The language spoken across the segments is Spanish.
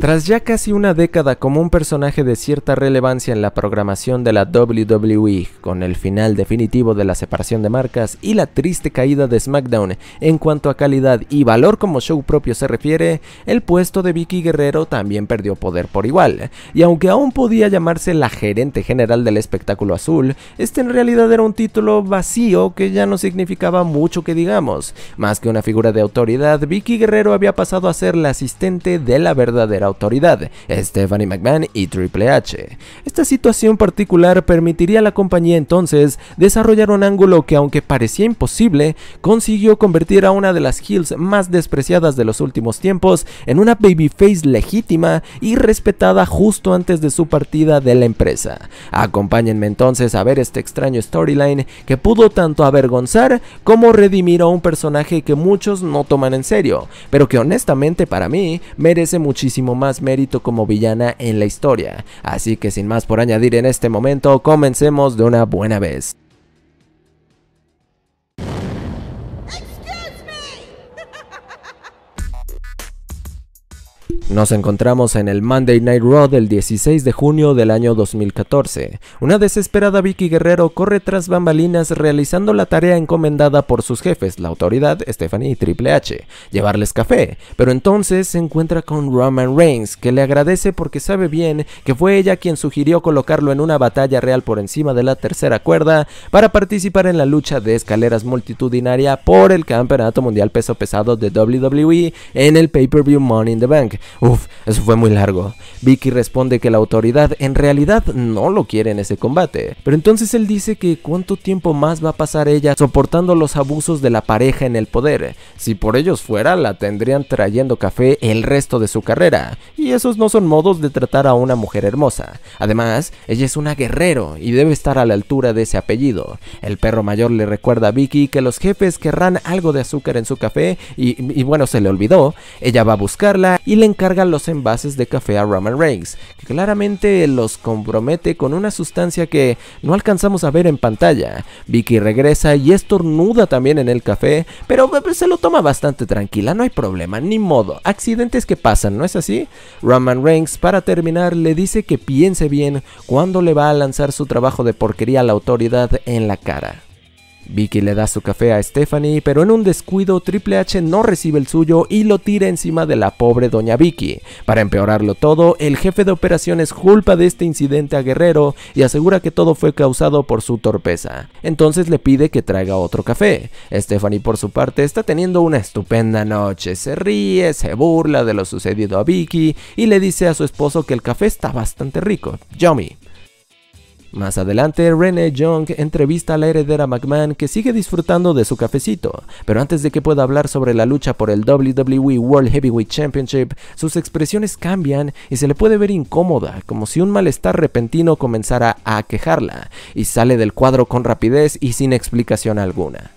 Tras ya casi una década como un personaje de cierta relevancia en la programación de la WWE, con el final definitivo de la separación de marcas y la triste caída de SmackDown en cuanto a calidad y valor como show propio se refiere, el puesto de Vicky Guerrero también perdió poder por igual, y aunque aún podía llamarse la gerente general del espectáculo azul, este en realidad era un título vacío que ya no significaba mucho que digamos, más que una figura de autoridad, Vicky Guerrero había pasado a ser la asistente de la verdadera autoridad, Stephanie McMahon y Triple H. Esta situación particular permitiría a la compañía entonces desarrollar un ángulo que aunque parecía imposible, consiguió convertir a una de las heels más despreciadas de los últimos tiempos en una babyface legítima y respetada justo antes de su partida de la empresa. Acompáñenme entonces a ver este extraño storyline que pudo tanto avergonzar como redimir a un personaje que muchos no toman en serio, pero que honestamente para mí merece muchísimo más mérito como villana en la historia. Así que sin más por añadir en este momento, comencemos de una buena vez. Nos encontramos en el Monday Night Raw del 16 de junio del año 2014. Una desesperada Vicky Guerrero corre tras bambalinas realizando la tarea encomendada por sus jefes, la autoridad Stephanie y Triple H, llevarles café, pero entonces se encuentra con Roman Reigns, que le agradece porque sabe bien que fue ella quien sugirió colocarlo en una batalla real por encima de la tercera cuerda para participar en la lucha de escaleras multitudinaria por el Campeonato Mundial Peso Pesado de WWE en el pay-per-view Money in the Bank. Uf, eso fue muy largo. Vicky responde que la autoridad en realidad no lo quiere en ese combate, pero entonces él dice que cuánto tiempo más va a pasar ella soportando los abusos de la pareja en el poder. Si por ellos fuera, la tendrían trayendo café el resto de su carrera, y esos no son modos de tratar a una mujer hermosa. Además, ella es una guerrero y debe estar a la altura de ese apellido. El perro mayor le recuerda a Vicky que los jefes querrán algo de azúcar en su café y, y bueno, se le olvidó. Ella va a buscarla y le encarga los envases de café a Roman Reigns, que claramente los compromete con una sustancia que no alcanzamos a ver en pantalla. Vicky regresa y estornuda también en el café, pero se lo toma bastante tranquila, no hay problema, ni modo, accidentes que pasan, ¿no es así? Roman Reigns, para terminar, le dice que piense bien cuando le va a lanzar su trabajo de porquería a la autoridad en la cara. Vicky le da su café a Stephanie, pero en un descuido Triple H no recibe el suyo y lo tira encima de la pobre doña Vicky. Para empeorarlo todo, el jefe de operaciones culpa de este incidente a Guerrero y asegura que todo fue causado por su torpeza. Entonces le pide que traiga otro café. Stephanie por su parte está teniendo una estupenda noche, se ríe, se burla de lo sucedido a Vicky y le dice a su esposo que el café está bastante rico, yummy. Más adelante, Renee Young entrevista a la heredera McMahon que sigue disfrutando de su cafecito, pero antes de que pueda hablar sobre la lucha por el WWE World Heavyweight Championship, sus expresiones cambian y se le puede ver incómoda, como si un malestar repentino comenzara a quejarla, y sale del cuadro con rapidez y sin explicación alguna.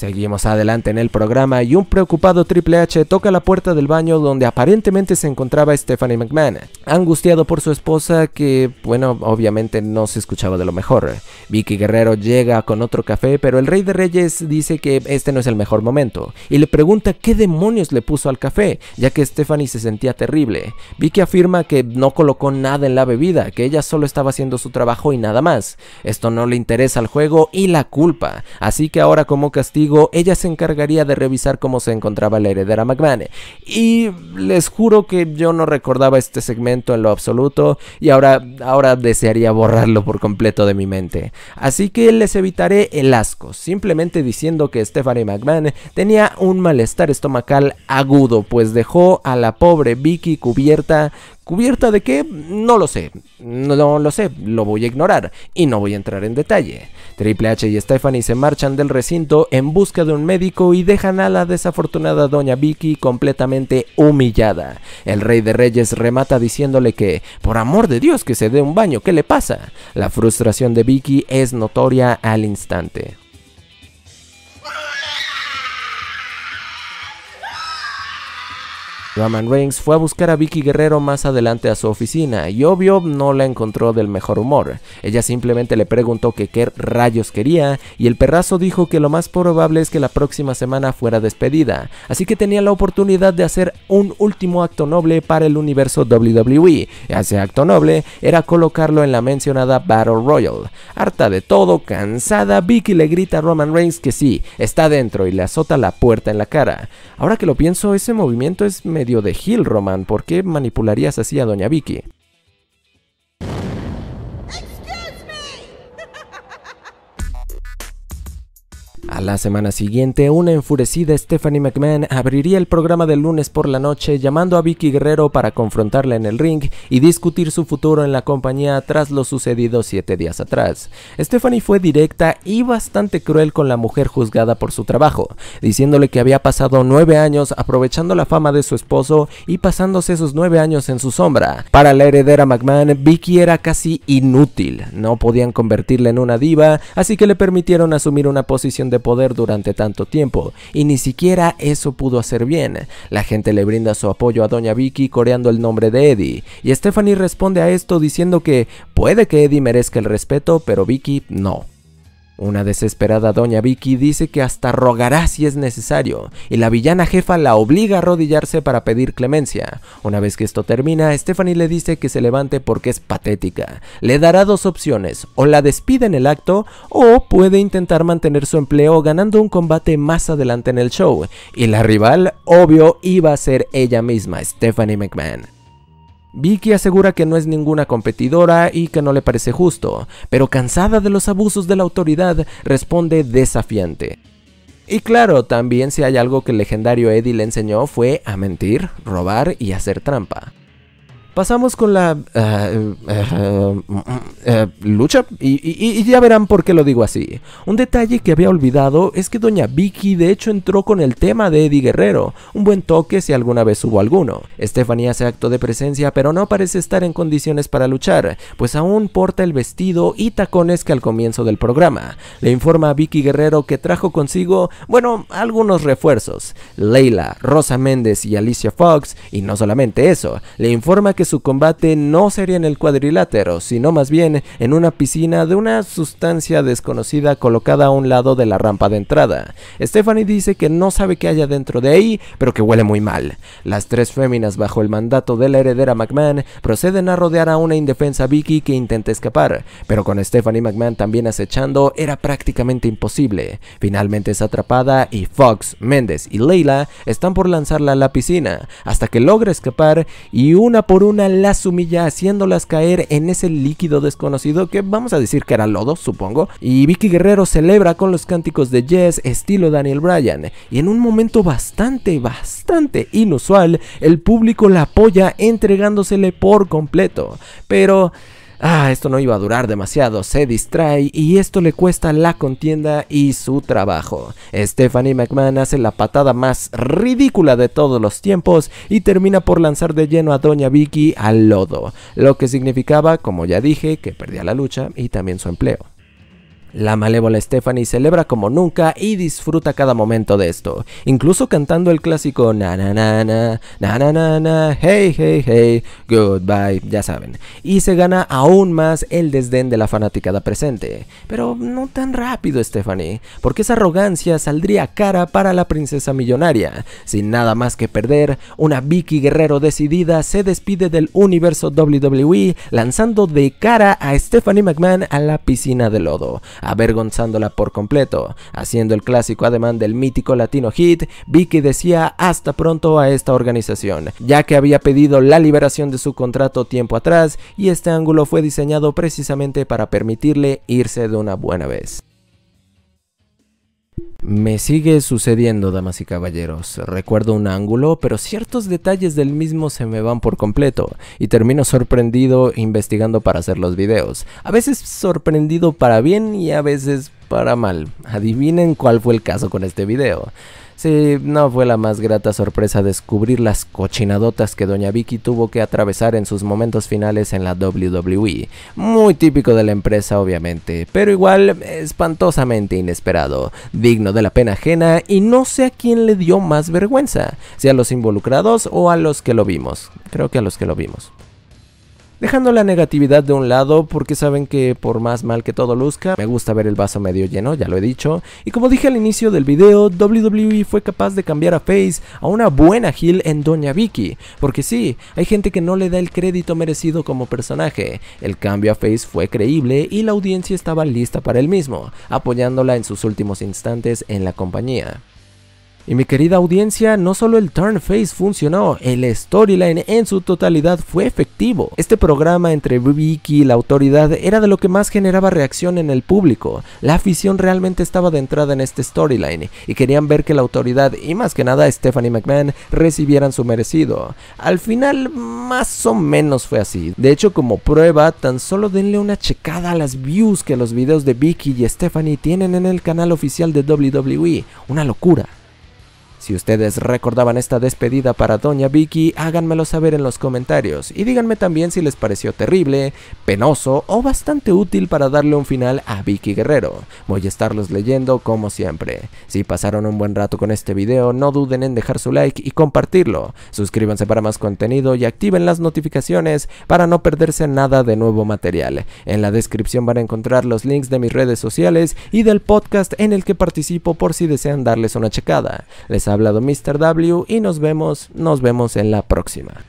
Seguimos adelante en el programa y un preocupado Triple H toca la puerta del baño donde aparentemente se encontraba Stephanie McMahon, angustiado por su esposa que, bueno, obviamente no se escuchaba de lo mejor. Vicky Guerrero llega con otro café, pero el Rey de Reyes dice que este no es el mejor momento y le pregunta qué demonios le puso al café, ya que Stephanie se sentía terrible. Vicky afirma que no colocó nada en la bebida, que ella solo estaba haciendo su trabajo y nada más. Esto no le interesa al juego y la culpa, así que ahora como castigo ella se encargaría de revisar cómo se encontraba la heredera McMahon. Y les juro que yo no recordaba este segmento en lo absoluto y ahora, ahora desearía borrarlo por completo de mi mente. Así que les evitaré el asco, simplemente diciendo que Stephanie McMahon tenía un malestar estomacal agudo, pues dejó a la pobre Vicky cubierta ¿Cubierta de qué? No lo sé. No, lo sé, lo voy a ignorar y no voy a entrar en detalle. Triple H y Stephanie se marchan del recinto en busca de un médico y dejan a la desafortunada doña Vicky completamente humillada. El rey de reyes remata diciéndole que, por amor de Dios, que se dé un baño, ¿qué le pasa? La frustración de Vicky es notoria al instante. Roman Reigns fue a buscar a Vicky Guerrero más adelante a su oficina y obvio no la encontró del mejor humor. Ella simplemente le preguntó que qué rayos quería y el perrazo dijo que lo más probable es que la próxima semana fuera despedida, así que tenía la oportunidad de hacer un último acto noble para el universo WWE. Ese acto noble era colocarlo en la mencionada Battle Royal. Harta de todo, cansada, Vicky le grita a Roman Reigns que sí, está dentro y le azota la puerta en la cara. Ahora que lo pienso, ese movimiento es medio de Hill Roman, ¿por qué manipularías así a Doña Vicky? La semana siguiente, una enfurecida Stephanie McMahon abriría el programa del lunes por la noche llamando a Vicky Guerrero para confrontarla en el ring y discutir su futuro en la compañía tras lo sucedido siete días atrás. Stephanie fue directa y bastante cruel con la mujer juzgada por su trabajo, diciéndole que había pasado nueve años aprovechando la fama de su esposo y pasándose esos nueve años en su sombra. Para la heredera McMahon, Vicky era casi inútil, no podían convertirla en una diva, así que le permitieron asumir una posición de poder durante tanto tiempo, y ni siquiera eso pudo hacer bien. La gente le brinda su apoyo a Doña Vicky coreando el nombre de Eddie, y Stephanie responde a esto diciendo que puede que Eddie merezca el respeto, pero Vicky no. Una desesperada doña Vicky dice que hasta rogará si es necesario, y la villana jefa la obliga a arrodillarse para pedir clemencia. Una vez que esto termina, Stephanie le dice que se levante porque es patética. Le dará dos opciones, o la despide en el acto, o puede intentar mantener su empleo ganando un combate más adelante en el show. Y la rival, obvio, iba a ser ella misma, Stephanie McMahon. Vicky asegura que no es ninguna competidora y que no le parece justo, pero cansada de los abusos de la autoridad, responde desafiante. Y claro, también si hay algo que el legendario Eddie le enseñó fue a mentir, robar y hacer trampa. Pasamos con la eh, eh, eh, lucha y, ya verán por qué lo digo así. Un detalle que había olvidado es que Doña Vicky de hecho entró con el tema de Eddie Guerrero, un buen toque si alguna vez hubo alguno. Stephanie hace acto de presencia pero no parece estar en condiciones para luchar, pues aún porta el vestido y tacones que al comienzo del programa. Le informa a Vicky Guerrero que trajo consigo, bueno, algunos refuerzos. Leila, Rosa Méndez y Alicia Fox, y no solamente eso, le informa que que su combate no sería en el cuadrilátero, sino más bien en una piscina de una sustancia desconocida colocada a un lado de la rampa de entrada. Stephanie dice que no sabe qué haya dentro de ahí, pero que huele muy mal. Las tres féminas bajo el mandato de la heredera McMahon proceden a rodear a una indefensa Vicky que intenta escapar, pero con Stephanie McMahon también acechando era prácticamente imposible. Finalmente es atrapada y Fox, Méndez y Leila están por lanzarla a la piscina, hasta que logra escapar y una por una una las humilla haciéndolas caer en ese líquido desconocido que vamos a decir que era lodo, supongo. Y Vicky Guerrero celebra con los cánticos de Jess estilo Daniel Bryan. Y en un momento bastante, bastante inusual, el público la apoya entregándosele por completo. Pero... Ah, esto no iba a durar demasiado, se distrae y esto le cuesta la contienda y su trabajo. Stephanie McMahon hace la patada más ridícula de todos los tiempos y termina por lanzar de lleno a Doña Vicky al lodo, lo que significaba, como ya dije, que perdía la lucha y también su empleo. La malévola Stephanie celebra como nunca y disfruta cada momento de esto, incluso cantando el clásico na na na na, na na na na, hey hey hey, goodbye, ya saben, y se gana aún más el desdén de la fanaticada presente. Pero no tan rápido Stephanie, porque esa arrogancia saldría cara para la princesa millonaria. Sin nada más que perder, una Vicky Guerrero decidida se despide del universo WWE lanzando de cara a Stephanie McMahon a la piscina de lodo avergonzándola por completo. Haciendo el clásico ademán del mítico latino hit, Vicky decía hasta pronto a esta organización, ya que había pedido la liberación de su contrato tiempo atrás y este ángulo fue diseñado precisamente para permitirle irse de una buena vez. Me sigue sucediendo, damas y caballeros. Recuerdo un ángulo, pero ciertos detalles del mismo se me van por completo y termino sorprendido investigando para hacer los videos. A veces sorprendido para bien y a veces para mal. Adivinen cuál fue el caso con este video. Sí, no fue la más grata sorpresa descubrir las cochinadotas que Doña Vicky tuvo que atravesar en sus momentos finales en la WWE. Muy típico de la empresa, obviamente, pero igual espantosamente inesperado, digno de la pena ajena y no sé a quién le dio más vergüenza, si a los involucrados o a los que lo vimos. Creo que a los que lo vimos. Dejando la negatividad de un lado, porque saben que por más mal que todo luzca, me gusta ver el vaso medio lleno, ya lo he dicho. Y como dije al inicio del video, WWE fue capaz de cambiar a Face a una buena heel en Doña Vicky. Porque sí, hay gente que no le da el crédito merecido como personaje. El cambio a Face fue creíble y la audiencia estaba lista para el mismo, apoyándola en sus últimos instantes en la compañía. Y mi querida audiencia, no solo el turn face funcionó, el storyline en su totalidad fue efectivo. Este programa entre Vicky y la autoridad era de lo que más generaba reacción en el público. La afición realmente estaba de entrada en este storyline y querían ver que la autoridad y más que nada Stephanie McMahon recibieran su merecido. Al final, más o menos fue así. De hecho, como prueba, tan solo denle una checada a las views que los videos de Vicky y Stephanie tienen en el canal oficial de WWE. Una locura. Si ustedes recordaban esta despedida para Doña Vicky, háganmelo saber en los comentarios y díganme también si les pareció terrible, penoso o bastante útil para darle un final a Vicky Guerrero. Voy a estarlos leyendo como siempre. Si pasaron un buen rato con este video, no duden en dejar su like y compartirlo. Suscríbanse para más contenido y activen las notificaciones para no perderse nada de nuevo material. En la descripción van a encontrar los links de mis redes sociales y del podcast en el que participo por si desean darles una checada. Les ha hablado Mr. W y nos vemos, nos vemos en la próxima.